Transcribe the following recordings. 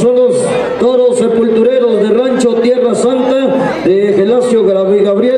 son los toros sepultureros de Rancho Tierra Santa de Gelacio Gabriel.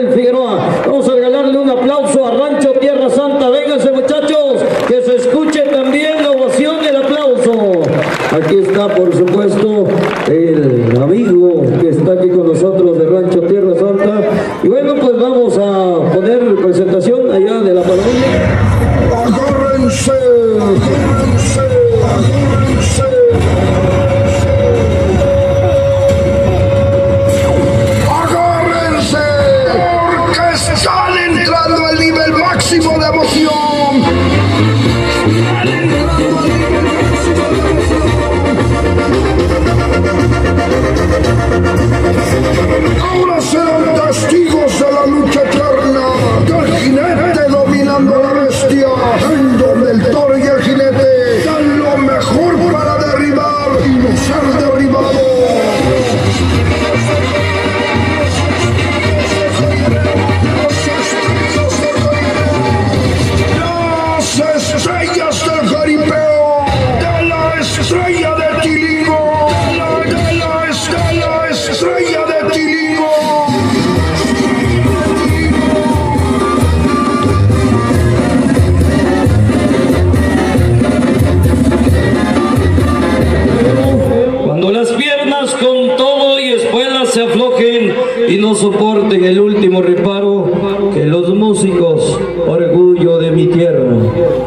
se aflojen y no soporten el último reparo que los músicos, orgullo de mi tierra,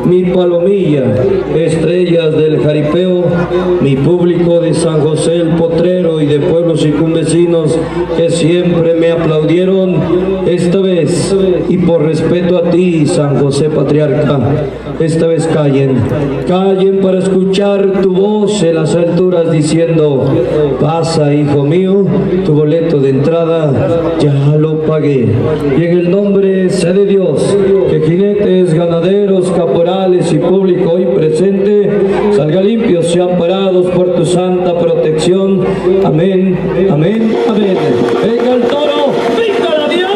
mi palomilla, estrellas del jaripeo, mi público de San José el Potrero, de pueblos circunvecinos que siempre me aplaudieron esta vez y por respeto a ti, San José Patriarca, esta vez callen, callen para escuchar tu voz en las alturas diciendo, pasa hijo mío, tu boleto de entrada ya lo pagué. Y en el nombre sea de Dios, amén, amén, amén. Venga el toro, venga la diana.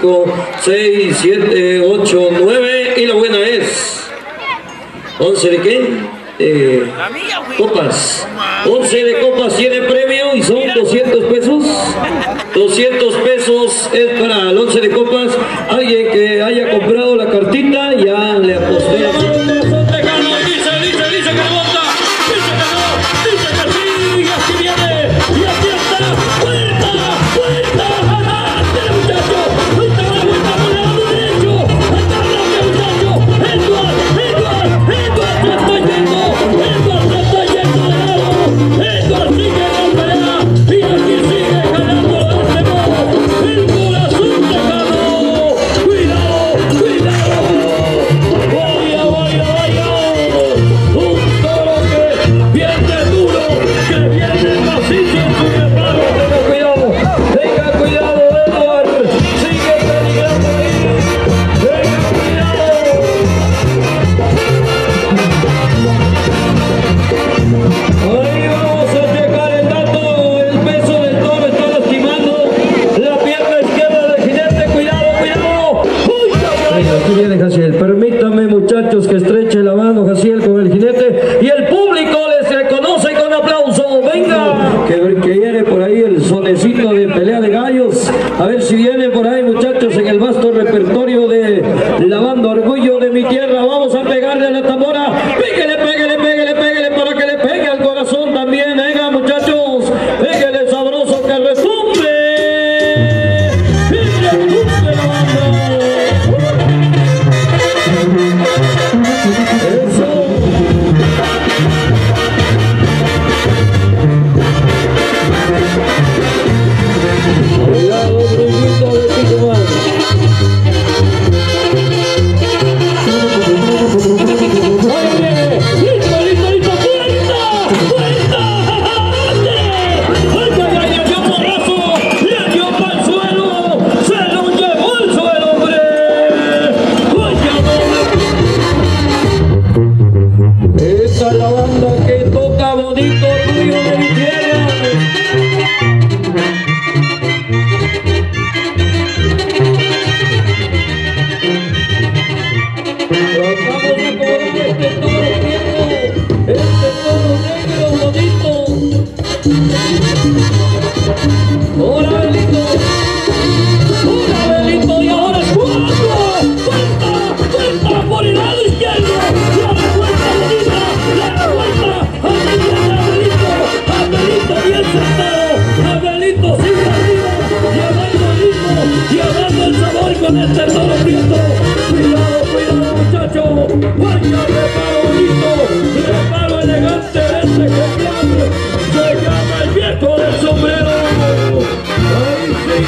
5, 6, 7, 8, 9 y la buena es 11 de qué? Eh, copas. 11 de copas tiene premio y son 200 pesos. 200 pesos es para el 11 de copas. Alguien que haya comprado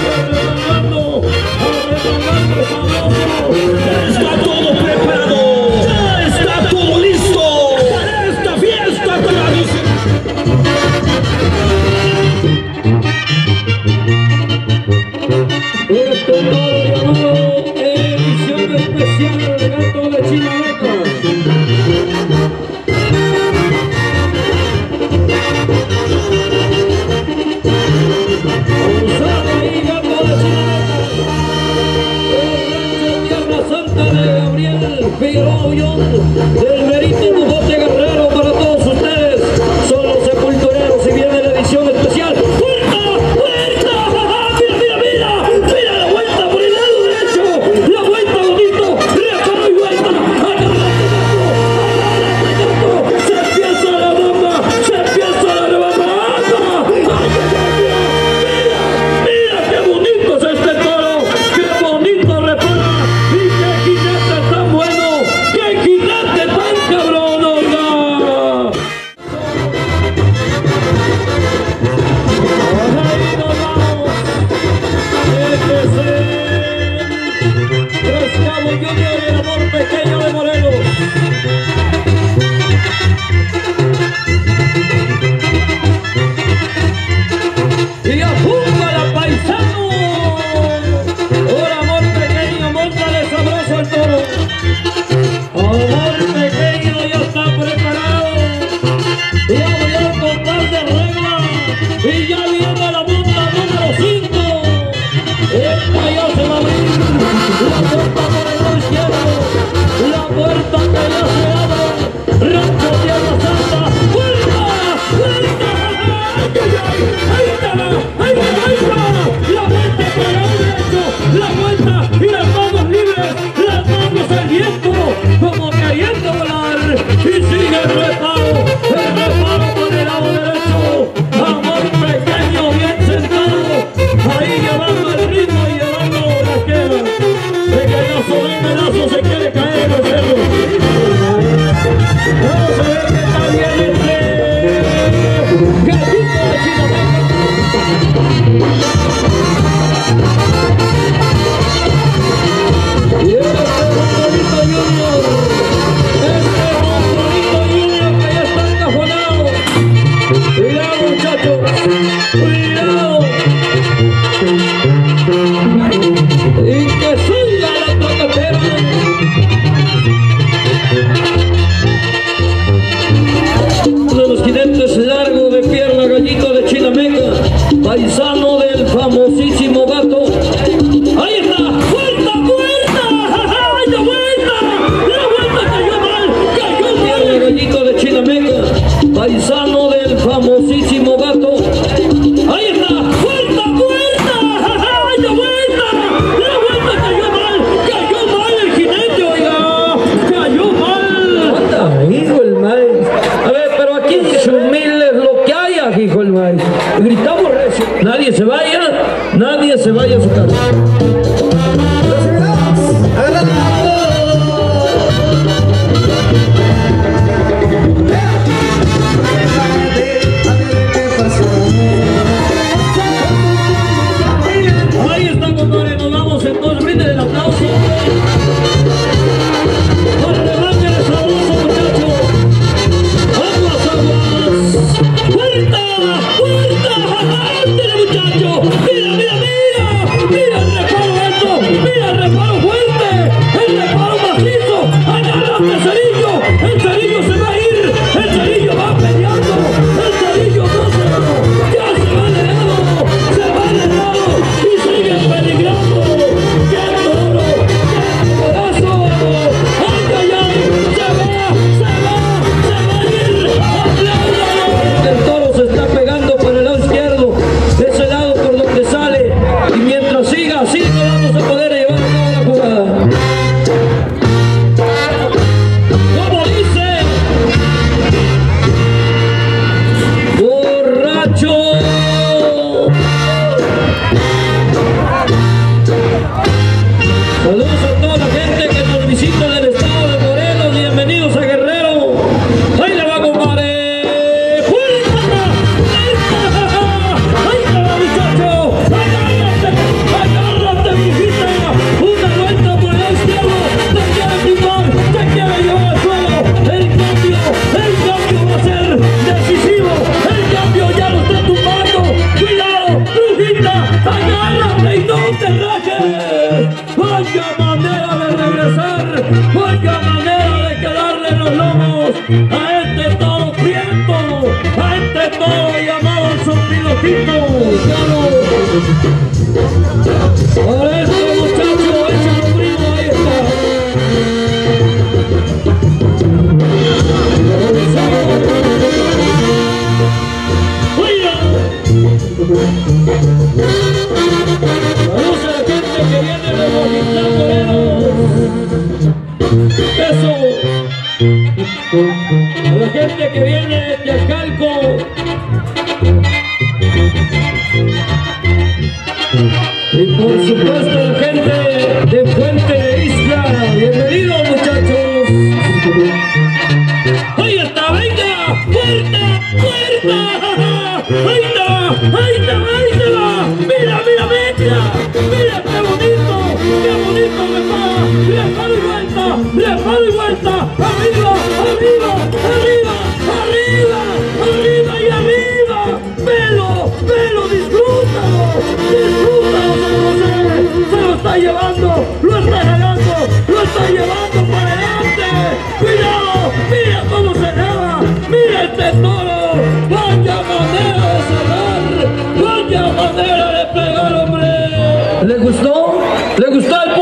Thank. o. paisano del famosísimo 啊哈哈 ¿Le gustó? ¿Le gustó